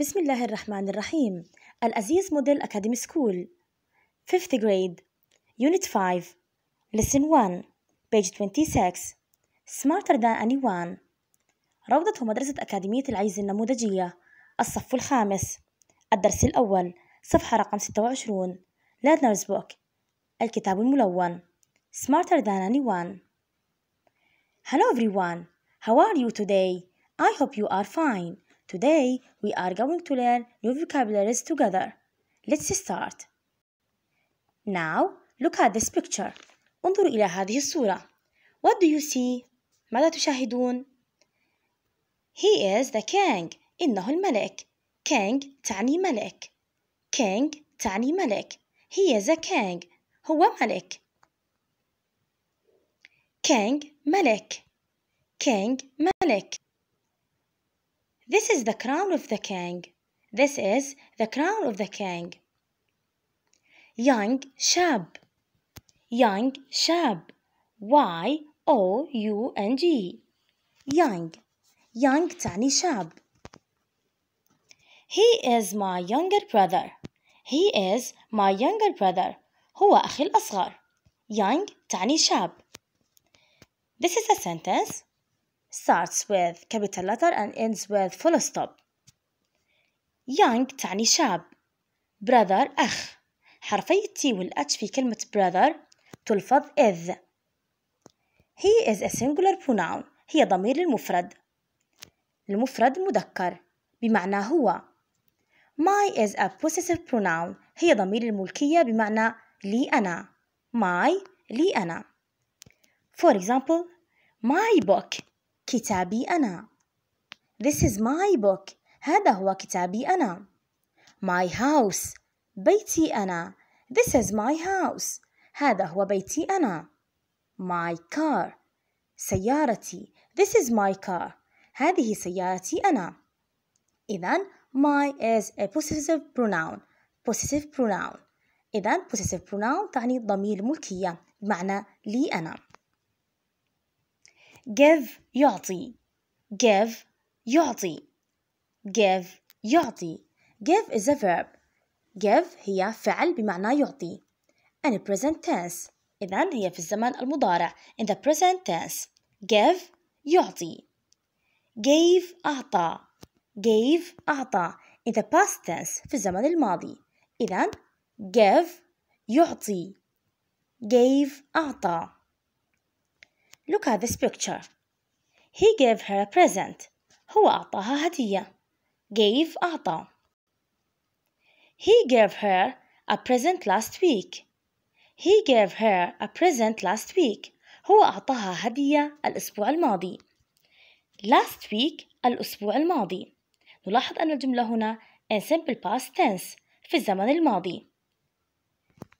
بسم الله الرحمن الرحيم. الأزيز موديل أكاديمي سكول. 5th grade. Unit 5 Lesson 1 page 26 Smarter than anyone. روضة مدرسة أكاديمية العيز النموذجية. الصف الخامس. الدرس الأول. صفحة رقم 26 Learner's Book. الكتاب الملون. Smarter than anyone. Hello everyone. How are you today? I hope you are fine. Today we are going to learn new vocabularies together. Let's start. Now look at this picture. انظروا إلى هذه الصورة. What do you see? ماذا تشاهدون؟ He is the king. إنه الملك. King تعني ملك. King تعني ملك. He is a king. هو ملك. King ملك. King ملك. This is the crown of the king. This is the crown of the king. Young شاب. Young شاب. Y O U N G. Young. Young تعني شاب. He is my younger brother. He is my younger brother. هو أخي الأصغر. Young تعني شاب. This is a sentence starts with capital letter and ends with full stop. young تعني شاب brother أخ حرفي التي والأتش في كلمة brother تلفظ is he is a singular pronoun هي ضمير المفرد المفرد مذكر بمعنى هو my is a possessive pronoun هي ضمير الملكية بمعنى لي أنا my لي أنا for example my book كتابي أنا This is my book هذا هو كتابي أنا My house بيتي أنا This is my house هذا هو بيتي أنا My car سيارتي This is my car هذه سيارتي أنا إذا my is a possessive pronoun possessive pronoun إذا possessive pronoun تعني ضمير ملكية بمعنى لي أنا give يعطي give يعطي give يعطي give is a verb give هي فعل بمعنى يعطي and present tense إذا هي في الزمن المضارع in the present tense give يعطي gave أعطى gave أعطى in the past tense في الزمن الماضي إذا give يعطي gave أعطى Look at this picture. He gave her a present. هو أعطاها هدية. Gave أعطى. He gave her a present last week. He gave her a present last week. هو أعطاها هدية الأسبوع الماضي. Last week الأسبوع الماضي. نلاحظ أن الجملة هنا in simple past tense في الزمن الماضي.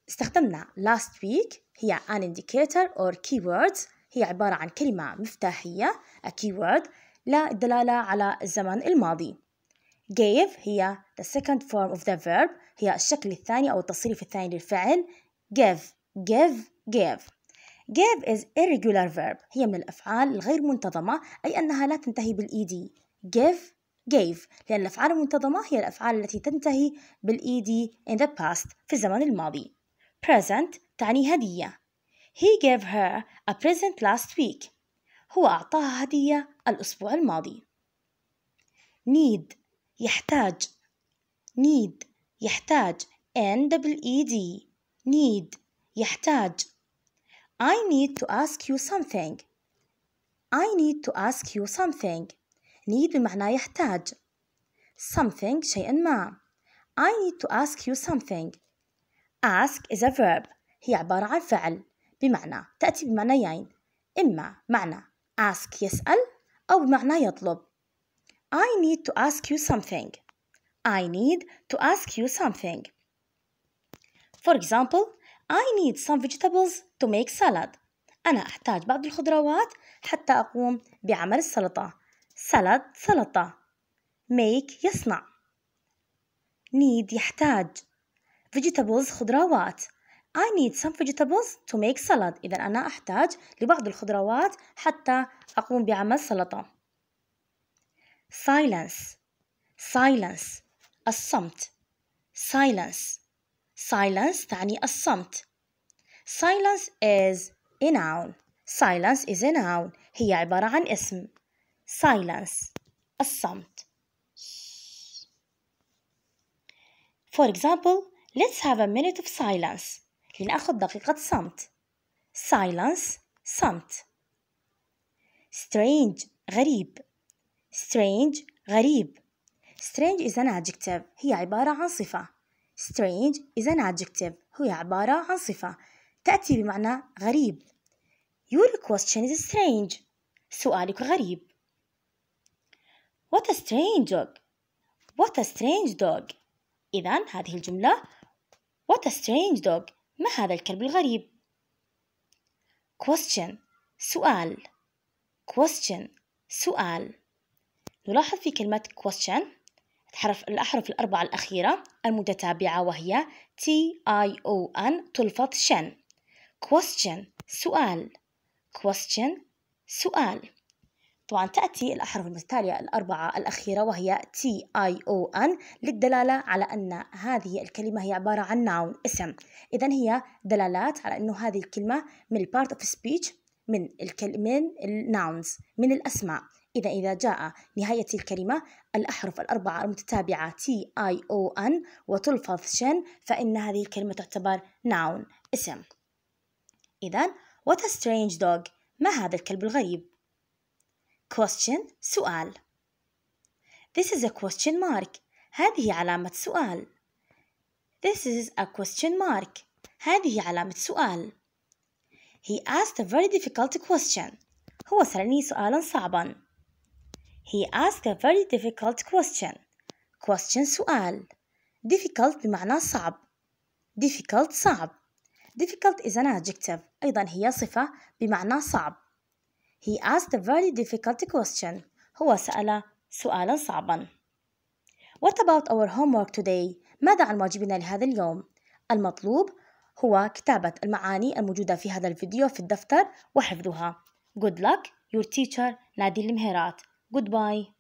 استخدمنا last week هي an indicator or keywords هي عبارة عن كلمة مفتاحية a keyword للدلالة على الزمن الماضي. gave هي the second form of the verb هي الشكل الثاني أو التصريف الثاني للفعل. give give give. give is irregular verb هي من الأفعال الغير منتظمة أي أنها لا تنتهي بالإيدي give gave لأن الأفعال المنتظمة هي الأفعال التي تنتهي بالإيدي in the past في الزمن الماضي. present تعني هدية. He gave her a present last week. هو أعطاها هدية الأسبوع الماضي. need يحتاج need يحتاج N W E D need يحتاج I need to ask you something I need to ask you something need بمعنى يحتاج something شيئا ما I need to ask you something ask is a verb هي عبارة عن فعل بمعنى تأتي بمعنيين إما معنى ask يسأل أو بمعنى يطلب I need to ask you something I need to ask you something For example I need some vegetables to make salad أنا أحتاج بعض الخضروات حتى أقوم بعمل السلطة salad سلطة make يصنع need يحتاج vegetables خضروات I need some vegetables to make salad إذا أنا أحتاج لبعض الخضروات حتى أقوم بعمل سلطة silence silence الصمت silence silence تعني الصمت silence is a noun silence is a noun هي عبارة عن اسم silence الصمت For example, let's have a minute of silence لنأخذ دقيقة صمت silence صمت strange غريب strange غريب strange is an adjective هي عبارة عن صفة strange is an adjective هي عبارة عن صفة تأتي بمعنى غريب Your question is strange سؤالك غريب What a strange dog What a strange dog إذا هذه الجملة What a strange dog ما هذا الكلب الغريب؟ question سؤال. question سؤال. نلاحظ في كلمة question الحرف الأحرف الأربعة الأخيرة المتتابعة وهي T I O N تلفظ شن. question سؤال. question سؤال. طبعا تأتي الأحرف المتتالية الأربعة الأخيرة وهي T I O N للدلالة على أن هذه الكلمة هي عبارة عن noun اسم. إذا هي دلالات على أنه هذه الكلمة من part of speech من الكل من الناونز من الأسماء. إذا إذا جاء نهاية الكلمة الأحرف الأربعة المتتابعة T I O N وتلفظ شن فإن هذه الكلمة تعتبر noun اسم. إذا what a strange dog. ما هذا الكلب الغريب؟ Question سؤال This is a question mark هذه علامة سؤال This is a question mark هذه علامة سؤال He asked a very difficult question هو سألني سؤالا صعبا He asked a very difficult question question سؤال difficult بمعنى صعب difficult صعب difficult is an adjective أيضا هي صفة بمعنى صعب He asked a very difficult question. هو سأل سؤالا صعبا. What about our homework today? ماذا عن واجبنا لهذا اليوم؟ المطلوب هو كتابة المعاني الموجودة في هذا الفيديو في الدفتر وحفظها. Good luck, your teacher نادي المهيرات. Goodbye.